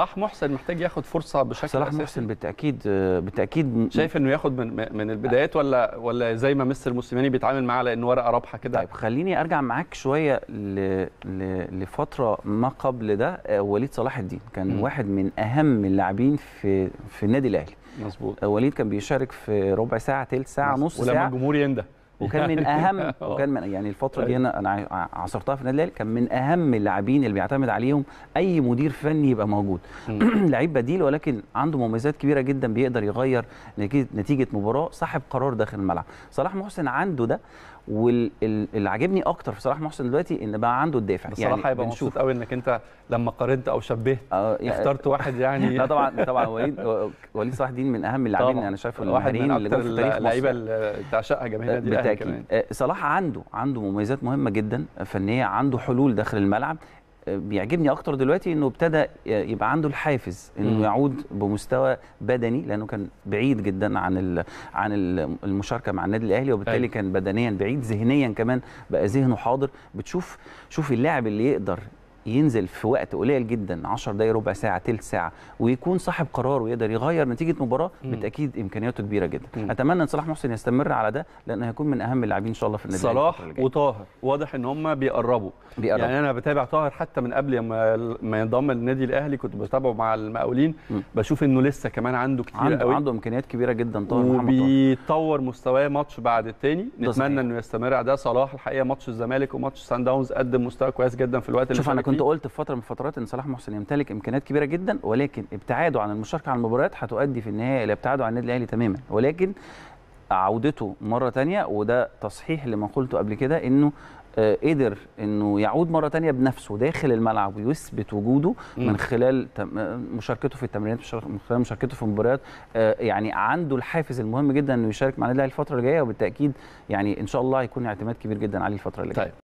صلاح محسن محتاج ياخد فرصة بشكل صلاح أساسي. محسن بالتأكيد بالتأكيد شايف إنه ياخد من من البدايات ولا ولا زي ما مستر موسيماني بيتعامل معاه لأن ورقة رابحة كده طيب خليني أرجع معاك شوية ل... ل... لفترة ما قبل ده آه، وليد صلاح الدين كان. م. واحد من أهم اللاعبين في في النادي الأهلي مظبوط آه، وليد كان بيشارك في ربع ساعة تلت ساعة نص ولما ساعة الجمهور ينده وكان من أهم آه. وكان من يعني الفترة دي أيوة. أنا أنا ع- عاصرتها في النادي كان من أهم اللاعبين اللي بيعتمد عليهم أي مدير فني يبقى موجود. لعيب بديل ولكن عنده مميزات كبيرة جدا بيقدر يغير نتيجه مباراة صاحب قرار داخل الملعب صلاح محسن عنده ده واللي عاجبني أكتر في صلاح محسن دلوقتي إن بقى عنده الدافع بصراحه هيبقى مبسوط قوي إنك أنت لما قارنت أو شبهت آه، يعني- اخترت واحد يعني لا طبعا طبعا وليد وليد صلاح الدين من أهم اللاعبين. أنا شايفه واحد من أكتر اللعيبة اللي تعشقها جماهير النادي الاهلي بالتأكيد آه، صلاح عنده عنده مميزات مهمة جدا فنية عنده حلول داخل الملعب آه، بيعجبني أكتر دلوقتي إنه ابتدى يبقى عنده الحافز. إنه يعود بمستوى بدني لأنه كان بعيد جدا عن ال- عن ال- المشاركة مع النادي الأهلي وبالتالي أيوة. كان بدنيا بعيد ذهنيا كمان بقى ذهنه حاضر بتشوف شوف اللاعب اللي يقدر ينزل في وقت قليل جدا 10 دقايق ربع ساعة تلت ساعة ويكون صاحب قرار ويقدر يغير نتيجة مباراة. بالتأكيد إمكانياته كبيرة جدا مم. أتمنى إن صلاح محسن يستمر على ده لأنه هيكون من أهم اللاعبين إن شاء الله في النادي صلاح. وطاهر واضح إن هم بيقربوا بيقرب. يعني أنا بتابع طاهر حتى من قبل ما ينضم للنادي الأهلي كنت بتابعه مع المقاولين مم. بشوف إنه لسه كمان عنده كتير عنده قوي عنده إمكانيات كبيرة جدا طاهر وبيطور مستواه ماتش بعد صحيح. نتمنى إنه يستمر على ده صلاح الحقيقة ماتش الزمالك وماتش سان داونز قدم مستوى كويس جدا في الوقت اللي شوف أنا شارك كنت. قلت في فترة من الفترات إن صلاح محسن يمتلك إمكانيات كبيرة جدا ولكن ابتعاده عن المشاركة على المباريات هتؤدي في النهايه إلى ابتعاده عن النادي الأهلي تماما ولكن عودته مرة تانية وده تصحيح لما قلته قبل كده إنه آه، قدر إنه يعود مرة تانية بنفسه داخل الملعب ويثبت وجوده. من خلال آه، مشاركته في التمرينات من خلال مشاركته في المباريات آه، يعني عنده الحافز المهم جدا إنه يشارك مع النادي الأهلي الفترة اللي جاية وبالتأكيد يعني إن شاء الله هيكون اعتماد كبير جدا عليه الفترة اللي جاية طيب